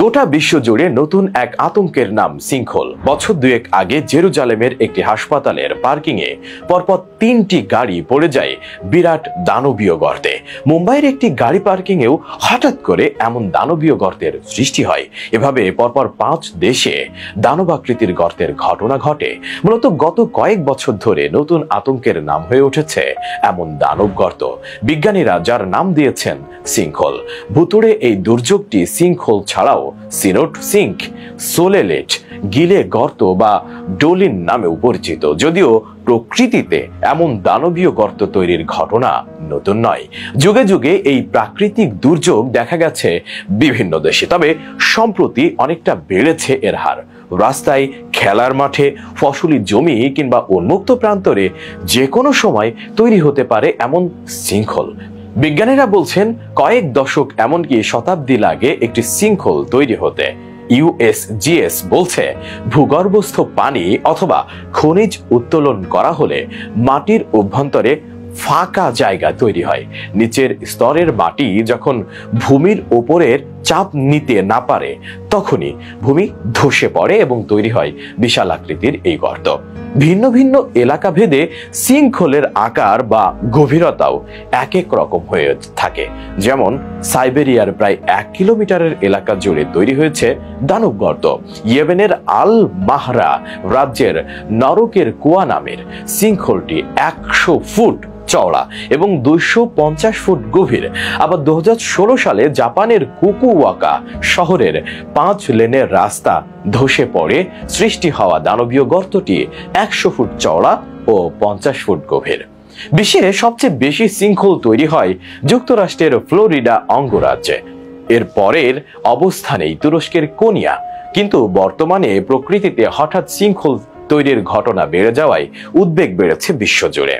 গোটা বিশ্ব জুড়ে নতুন এক আতঙ্কের নাম সিংখোল বছর দুয়েক আগে জেরুজালেমের একটি হাসপাতালের পার্কিং এ পরপর তিনটি গাড়ি পড়ে যায় বিরাট দানবীয় গর্তে। মুম্বাইয়ের একটি গাড়ি পার্কিং এও হঠাৎ করে এমন দানবীয় গর্তের সৃষ্টি হয়। এভাবে পরপর পাঁচ দেশে দানবাকৃতির গর্তের ঘটনা ঘটে। মূলত গত কয়েক বছর ধরে নতুন আতঙ্কের নাম হয়ে উঠেছে এমন দানব গর্ত। বিজ্ঞানীরা যার নাম দিয়েছেন সিংখোল ভুতুড়ে এই দুর্যোগটি সিংখোল ছাড়াও সিনোট, সিঙ্ক, সোলেলেট, গিলে গর্ত বা ডোলিন নামেও পরিচিত। যদিও প্রকৃতিতে এমন দানবীয় গর্ত তৈরির ঘটনা নতুন নয়। যুগে যুগে এই প্রাকৃতিক দুর্যোগ দেখা গেছে বিভিন্ন দেশে, তবে সম্প্রতি অনেকটা বেড়েছে এর হার। রাস্তায়, খেলার মাঠে, ফসলি জমি কিংবা উন্মুক্ত প্রান্তরে যে কোনো সময় তৈরি হতে পারে এমন শৃঙ্খল। বিজ্ঞানীরা বলছেন, কয়েক দশক এমনকি শতাব্দী লাগে একটি শৃঙ্খল তৈরি হতে। ইউএসজিএস বলছে, ভূগর্ভস্থ পানি অথবা খনিজ উত্তোলন করা হলে মাটির অভ্যন্তরে ফাঁকা জায়গা তৈরি হয়। নিচের স্তরের মাটি যখন ভূমির ওপরের চাপ নিতে না পারে, তখনই ভূমি ধসে পড়ে এবং তৈরি হয় বিশাল আকৃতির এই গর্ত। ভিন্ন ভিন্ন এলাকা ভেদে সিঙ্কহোলের আকার বা গভীরতাও এক এক রকম হয়ে থাকে। যেমন, সাইবেরিয়ার প্রায় এক কিলোমিটারের এলাকা জুড়ে তৈরি হয়েছে দানব গর্ত। ইয়েমেনের আল মাহরা রাজ্যের নরকের কুয়া নামের সিঙ্কহোলটি একশো ফুট চওড়া এবং দুইশো পঞ্চাশ ফুট গভীর। আবার দু হাজার ষোলো সালে জাপানের কুকুওয়াকা শহরের পাঁচ লেনের রাস্তা ধসে পড়ে। সৃষ্টি হওয়া দানবীয় গর্তটি একশো ফুট চওড়া ও পঞ্চাশ ফুট গভীর। বিশ্বে সবচেয়ে বেশি শৃঙ্খল তৈরি হয় যুক্তরাষ্ট্রের ফ্লোরিডা অঙ্গরাজ্যে। এর পরের অবস্থানেই তুরস্কের কোনিয়া। কিন্তু বর্তমানে প্রকৃতিতে হঠাৎ শৃঙ্খল তৈরির ঘটনা বেড়ে যাওয়ায় উদ্বেগ বেড়েছে বিশ্বজুড়ে।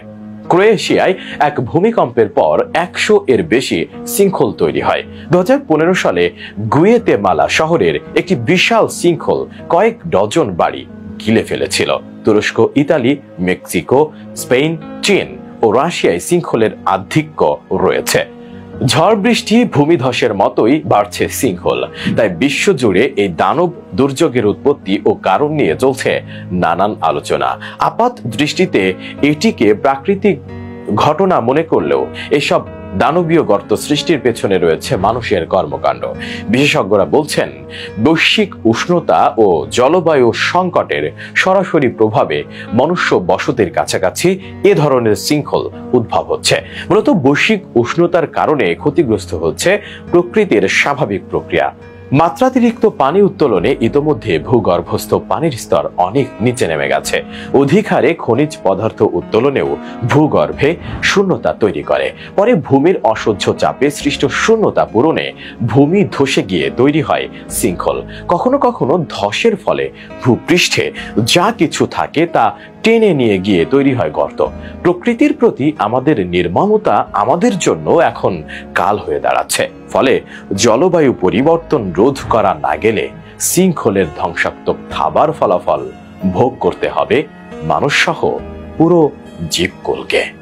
ক্রোয়েশিয়ায় এক ভূমিকম্পের পর একশো এর বেশি শৃঙ্খল তৈরি হয়। দু হাজার পনেরো সালে গুয়েতেমালা শহরের একটি বিশাল শৃঙ্খল কয়েক ডজন বাড়ি গিলে ফেলেছিল। তুরস্ক, ইতালি, মেক্সিকো, স্পেন, চীন ও রাশিয়ায় শৃঙ্খলের আধিক্য রয়েছে। ঝড় বৃষ্টি ভূমিধসের মতোই বাড়ছে সিংহল তাই বিশ্বজুড়ে এই দানব দুর্যোগের উৎপত্তি ও কারণ নিয়ে চলছে নানান আলোচনা। আপাত দৃষ্টিতে এটিকে প্রাকৃতিক ঘটনা মনে করলেও এসব দানবীয় গর্ত সৃষ্টির পেছনে রয়েছে মানুষের কর্মকাণ্ড। বিশেষজ্ঞরা বলছেন, বৈশ্বিক উষ্ণতা ও জলবায়ু সংকটের সরাসরি প্রভাবে মনুষ্য বসতির কাছাকাছি এ ধরনের শৃঙ্খল উদ্ভব হচ্ছে। মূলত বৈশ্বিক উষ্ণতার কারণে ক্ষতিগ্রস্ত হচ্ছে প্রকৃতির স্বাভাবিক প্রক্রিয়া। মাত্রাতিরিক্ত পানি উত্তোলনে ইতোমধ্যে ভূগর্ভস্থ পানির স্তর অনেক নিচে নেমে গেছে। অধিক হারে খনিজ পদার্থ উত্তোলনেও ভূগর্ভে শূন্যতা তৈরি করে। পরে ভূমির অসহ্য চাপে সৃষ্ট শূন্যতা পূরণে ভূমি ধসে গিয়ে তৈরি হয় শৃঙ্খল। কখনো কখনো ধসের ফলে ভূপৃষ্ঠে যা কিছু থাকে তা টেনে নিয়ে গিয়ে তৈরি হয় গর্ত। প্রকৃতির প্রতি আমাদের নির্মমতা আমাদের জন্য এখন কাল হয়ে দাঁড়াচ্ছে। ফলে জলবায়ু পরিবর্তন রোধ করা না গেলে শৃঙ্খলের ধ্বংসাত্মক খাবার ফলাফল ভোগ করতে হবে মানুষ সহ পুরো জীবকুলকে।